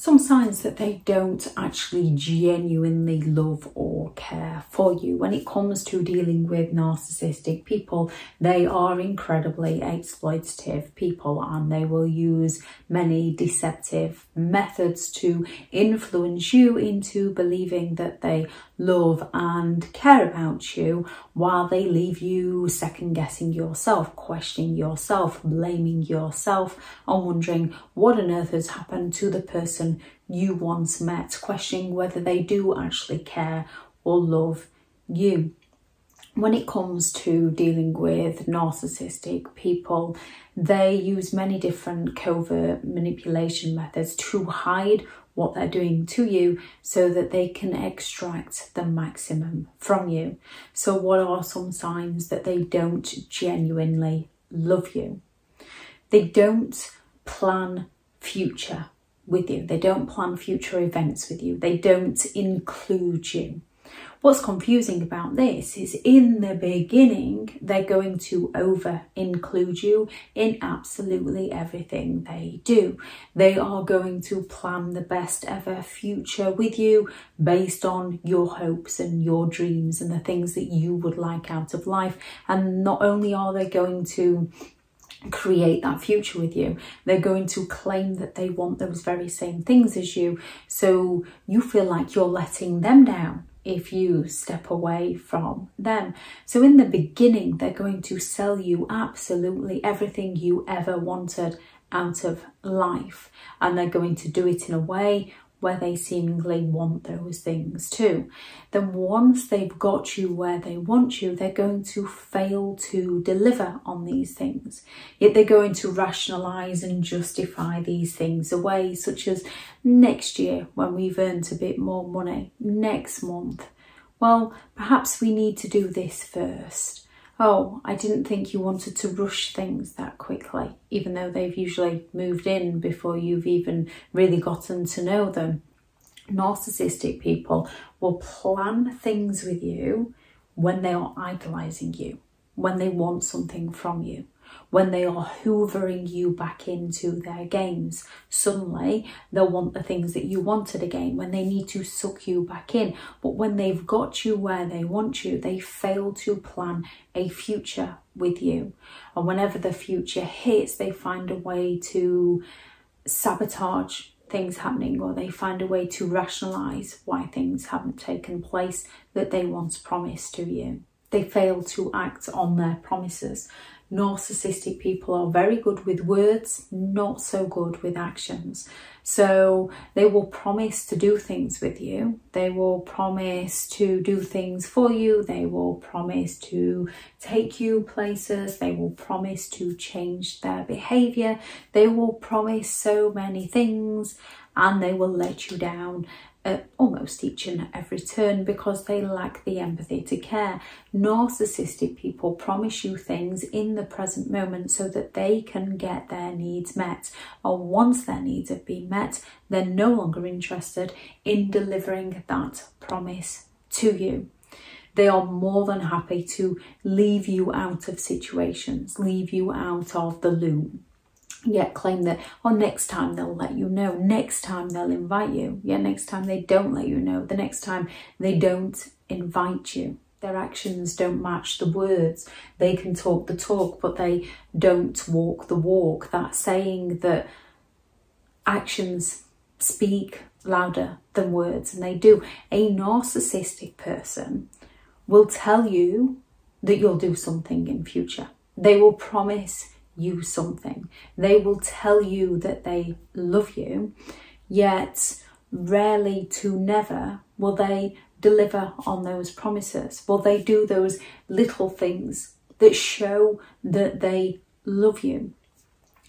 some signs that they don't actually genuinely love or care for you. When it comes to dealing with narcissistic people, they are incredibly exploitative people and they will use many deceptive methods to influence you into believing that they love and care about you while they leave you second guessing yourself, questioning yourself, blaming yourself, and wondering what on earth has happened to the person you once met, questioning whether they do actually care or love you. When it comes to dealing with narcissistic people, they use many different covert manipulation methods to hide what they're doing to you so that they can extract the maximum from you. So, what are some signs that they don't genuinely love you? They don't plan future with you, they don't plan future events with you, they don't include you. What's confusing about this is in the beginning, they're going to over include you in absolutely everything they do. They are going to plan the best ever future with you based on your hopes and your dreams and the things that you would like out of life. And not only are they going to create that future with you. They're going to claim that they want those very same things as you. So you feel like you're letting them down if you step away from them. So in the beginning, they're going to sell you absolutely everything you ever wanted out of life. And they're going to do it in a way where they seemingly want those things too. Then once they've got you where they want you, they're going to fail to deliver on these things. Yet they're going to rationalize and justify these things away, such as next year when we've earned a bit more money, next month. Well, perhaps we need to do this first oh, I didn't think you wanted to rush things that quickly, even though they've usually moved in before you've even really gotten to know them. Narcissistic people will plan things with you when they are idolizing you, when they want something from you when they are hoovering you back into their games. Suddenly, they'll want the things that you wanted again when they need to suck you back in. But when they've got you where they want you, they fail to plan a future with you. And whenever the future hits, they find a way to sabotage things happening or they find a way to rationalize why things haven't taken place that they once promised to you. They fail to act on their promises narcissistic people are very good with words, not so good with actions. So they will promise to do things with you. They will promise to do things for you. They will promise to take you places. They will promise to change their behavior. They will promise so many things and they will let you down at almost each and every turn because they lack the empathy to care. Narcissistic people promise you things in the present moment so that they can get their needs met. Or once their needs have been met, they're no longer interested in delivering that promise to you. They are more than happy to leave you out of situations, leave you out of the loop yet claim that oh next time they'll let you know. Next time they'll invite you. Yeah next time they don't let you know. The next time they don't invite you. Their actions don't match the words. They can talk the talk but they don't walk the walk. That saying that actions speak louder than words and they do. A narcissistic person will tell you that you'll do something in future. They will promise you something. They will tell you that they love you, yet rarely to never will they deliver on those promises. Will they do those little things that show that they love you?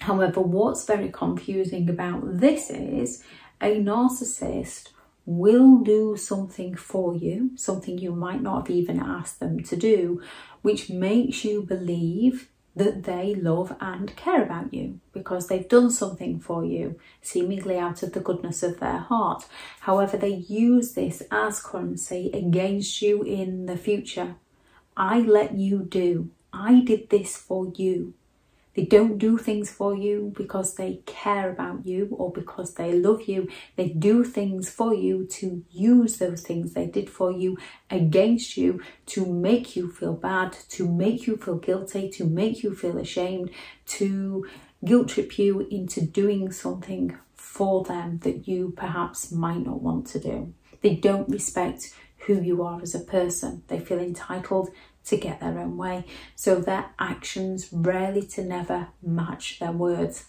However, what's very confusing about this is a narcissist will do something for you, something you might not have even asked them to do, which makes you believe that they love and care about you because they've done something for you, seemingly out of the goodness of their heart. However, they use this as currency against you in the future. I let you do. I did this for you. They don't do things for you because they care about you or because they love you. They do things for you to use those things they did for you against you to make you feel bad, to make you feel guilty, to make you feel ashamed, to guilt trip you into doing something for them that you perhaps might not want to do. They don't respect who you are as a person. They feel entitled to get their own way. So their actions rarely to never match their words.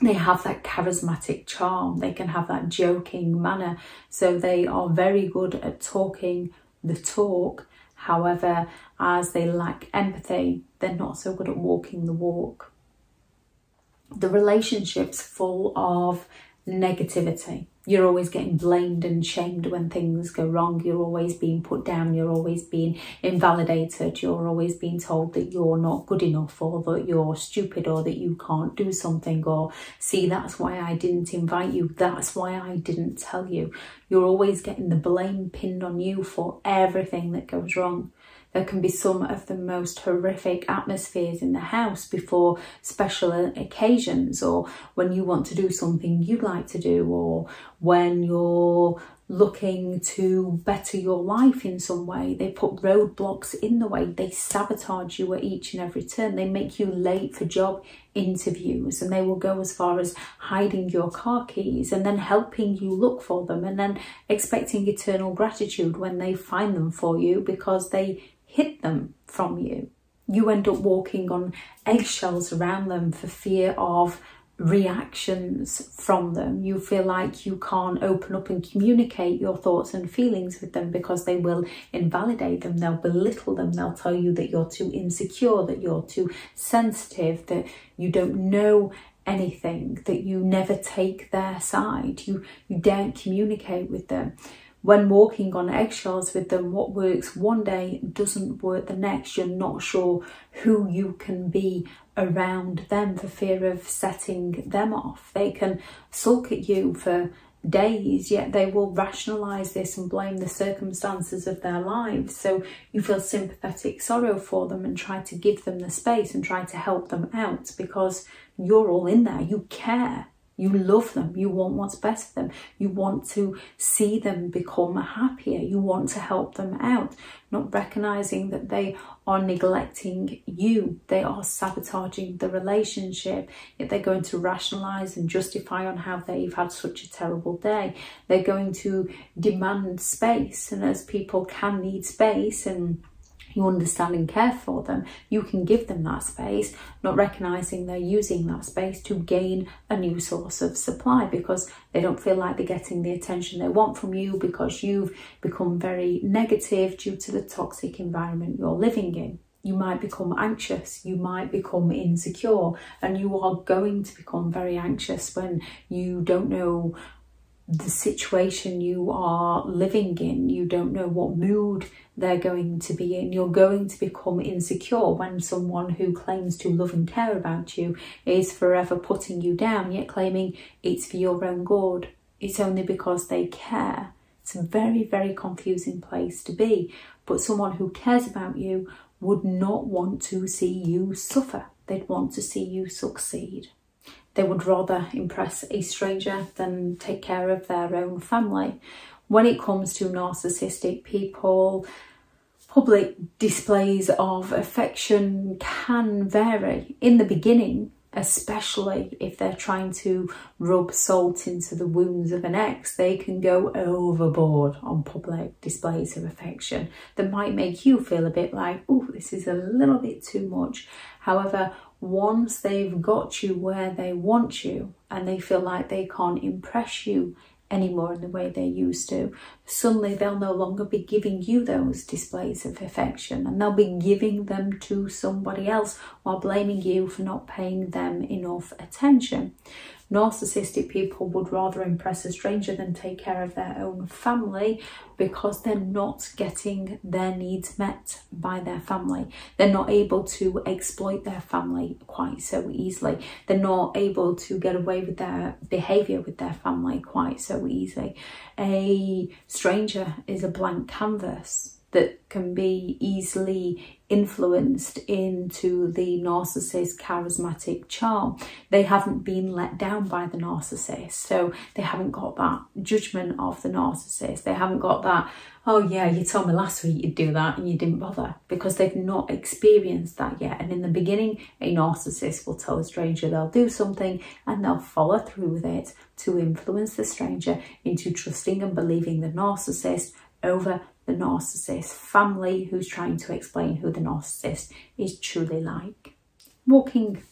They have that charismatic charm, they can have that joking manner. So they are very good at talking the talk. However, as they lack empathy, they're not so good at walking the walk. The relationship's full of negativity you're always getting blamed and shamed when things go wrong. You're always being put down. You're always being invalidated. You're always being told that you're not good enough or that you're stupid or that you can't do something or see, that's why I didn't invite you. That's why I didn't tell you. You're always getting the blame pinned on you for everything that goes wrong. There can be some of the most horrific atmospheres in the house before special occasions or when you want to do something you'd like to do or when you're looking to better your life in some way. They put roadblocks in the way. They sabotage you at each and every turn. They make you late for job interviews and they will go as far as hiding your car keys and then helping you look for them and then expecting eternal gratitude when they find them for you because they hid them from you. You end up walking on eggshells around them for fear of reactions from them. You feel like you can't open up and communicate your thoughts and feelings with them because they will invalidate them, they'll belittle them, they'll tell you that you're too insecure, that you're too sensitive, that you don't know anything, that you never take their side, you, you daren't communicate with them when walking on eggshells with them, what works one day doesn't work the next. You're not sure who you can be around them for fear of setting them off. They can sulk at you for days, yet they will rationalize this and blame the circumstances of their lives. So you feel sympathetic sorrow for them and try to give them the space and try to help them out because you're all in there. You care you love them. You want what's best for them. You want to see them become happier. You want to help them out, not recognizing that they are neglecting you. They are sabotaging the relationship. Yet they're going to rationalize and justify on how they've had such a terrible day. They're going to demand space. And as people can need space and you understand and care for them, you can give them that space, not recognizing they're using that space to gain a new source of supply because they don't feel like they're getting the attention they want from you because you've become very negative due to the toxic environment you're living in. You might become anxious, you might become insecure, and you are going to become very anxious when you don't know the situation you are living in. You don't know what mood they're going to be in. You're going to become insecure when someone who claims to love and care about you is forever putting you down, yet claiming it's for your own good. It's only because they care. It's a very, very confusing place to be. But someone who cares about you would not want to see you suffer. They'd want to see you succeed. They would rather impress a stranger than take care of their own family. When it comes to narcissistic people, public displays of affection can vary. In the beginning, especially if they're trying to rub salt into the wounds of an ex, they can go overboard on public displays of affection that might make you feel a bit like, oh, this is a little bit too much. However, once they've got you where they want you and they feel like they can't impress you anymore in the way they used to, suddenly they'll no longer be giving you those displays of affection and they'll be giving them to somebody else while blaming you for not paying them enough attention. Narcissistic people would rather impress a stranger than take care of their own family because they're not getting their needs met by their family. They're not able to exploit their family quite so easily. They're not able to get away with their behaviour with their family quite so easily. A stranger is a blank canvas that can be easily influenced into the narcissist charismatic charm. They haven't been let down by the narcissist, so they haven't got that judgment of the narcissist. They haven't got that, oh yeah, you told me last week you'd do that and you didn't bother because they've not experienced that yet. And in the beginning, a narcissist will tell a stranger they'll do something and they'll follow through with it to influence the stranger into trusting and believing the narcissist over the narcissist family who's trying to explain who the narcissist is truly like. Walking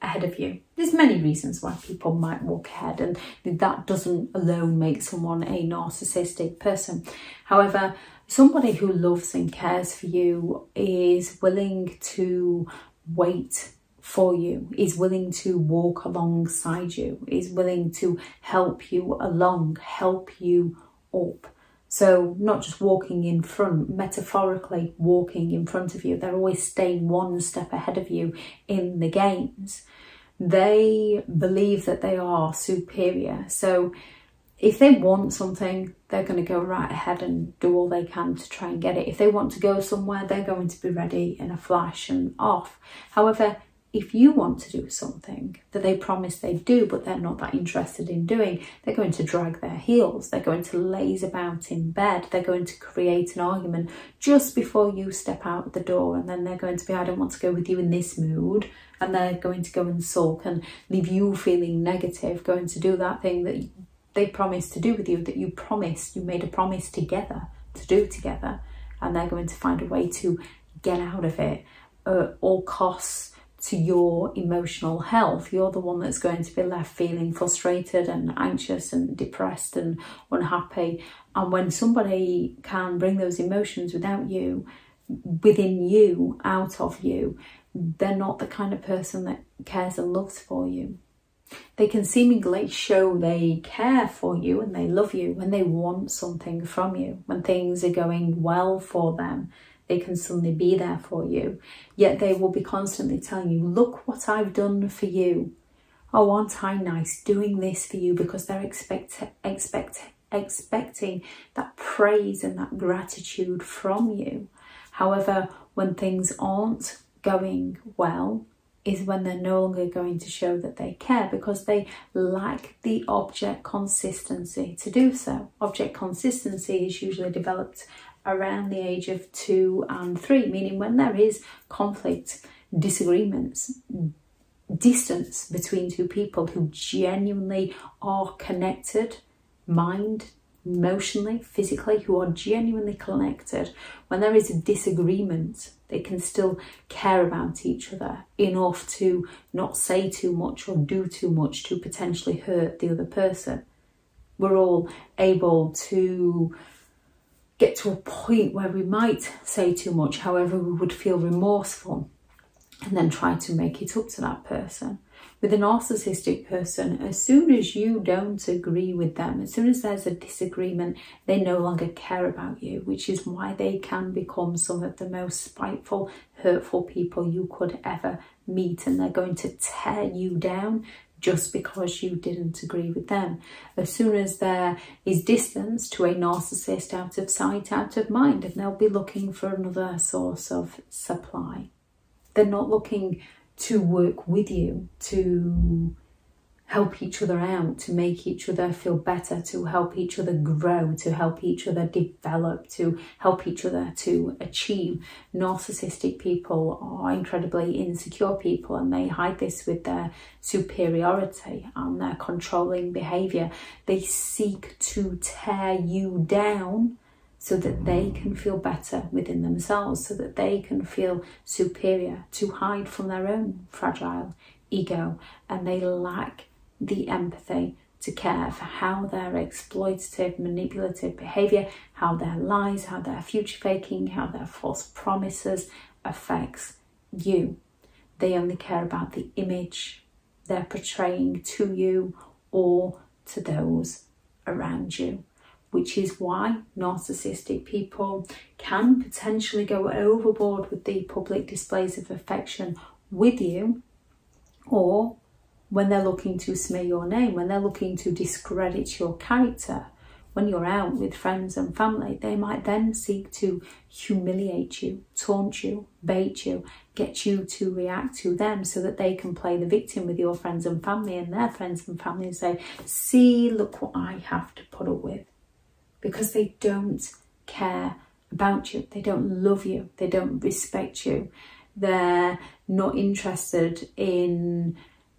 ahead of you. There's many reasons why people might walk ahead and that doesn't alone make someone a narcissistic person. However, somebody who loves and cares for you is willing to wait for you, is willing to walk alongside you, is willing to help you along, help you up. So not just walking in front, metaphorically walking in front of you, they're always staying one step ahead of you in the games. They believe that they are superior. So if they want something, they're going to go right ahead and do all they can to try and get it. If they want to go somewhere, they're going to be ready in a flash and off. However, if you want to do something that they promise they do, but they're not that interested in doing, they're going to drag their heels. They're going to laze about in bed. They're going to create an argument just before you step out the door. And then they're going to be, I don't want to go with you in this mood. And they're going to go and sulk and leave you feeling negative, going to do that thing that they promised to do with you, that you promised, you made a promise together to do together. And they're going to find a way to get out of it at all costs to your emotional health. You're the one that's going to be left feeling frustrated and anxious and depressed and unhappy. And when somebody can bring those emotions without you, within you, out of you, they're not the kind of person that cares and loves for you. They can seemingly show they care for you and they love you when they want something from you, when things are going well for them they can suddenly be there for you. Yet they will be constantly telling you, look what I've done for you. Oh, aren't I nice doing this for you? Because they're expect, expect, expecting that praise and that gratitude from you. However, when things aren't going well, is when they're no longer going to show that they care because they lack the object consistency to do so. Object consistency is usually developed around the age of two and three, meaning when there is conflict, disagreements, distance between two people who genuinely are connected, mind, emotionally, physically, who are genuinely connected, when there is a disagreement, they can still care about each other enough to not say too much or do too much to potentially hurt the other person. We're all able to get to a point where we might say too much, however, we would feel remorseful and then try to make it up to that person. With a narcissistic person, as soon as you don't agree with them, as soon as there's a disagreement, they no longer care about you, which is why they can become some of the most spiteful, hurtful people you could ever meet. And they're going to tear you down just because you didn't agree with them. As soon as there is distance to a narcissist out of sight, out of mind, and they'll be looking for another source of supply. They're not looking to work with you, to help each other out, to make each other feel better, to help each other grow, to help each other develop, to help each other to achieve. Narcissistic people are incredibly insecure people and they hide this with their superiority and their controlling behaviour. They seek to tear you down so that they can feel better within themselves, so that they can feel superior, to hide from their own fragile ego, and they lack the empathy to care for how their exploitative, manipulative behaviour, how their lies, how their future faking, how their false promises affects you. They only care about the image they're portraying to you or to those around you, which is why narcissistic people can potentially go overboard with the public displays of affection with you or when they're looking to smear your name, when they're looking to discredit your character, when you're out with friends and family, they might then seek to humiliate you, taunt you, bait you, get you to react to them so that they can play the victim with your friends and family and their friends and family and say, See, look what I have to put up with. Because they don't care about you, they don't love you, they don't respect you, they're not interested in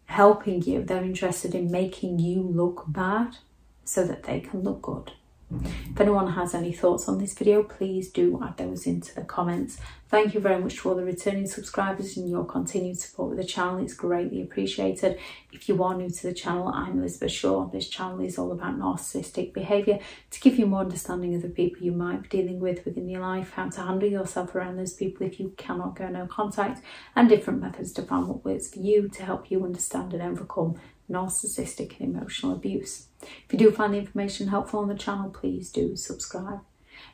helping you, they're interested in making you look bad so that they can look good. Mm-hmm. If anyone has any thoughts on this video, please do add those into the comments. Thank you very much to all the returning subscribers and your continued support with the channel. It's greatly appreciated. If you are new to the channel, I'm Elizabeth Shaw. This channel is all about narcissistic behaviour to give you more understanding of the people you might be dealing with within your life, how to handle yourself around those people if you cannot go no contact, and different methods to find what works for you to help you understand and overcome narcissistic and emotional abuse. If you do find the information helpful on the channel, please do subscribe.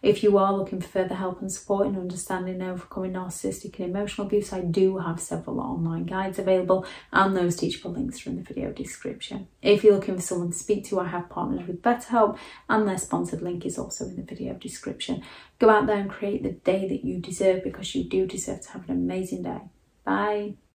If you are looking for further help and support in understanding and overcoming narcissistic and emotional abuse, I do have several online guides available and those teachable links are in the video description. If you're looking for someone to speak to, I have partnered with BetterHelp and their sponsored link is also in the video description. Go out there and create the day that you deserve because you do deserve to have an amazing day. Bye.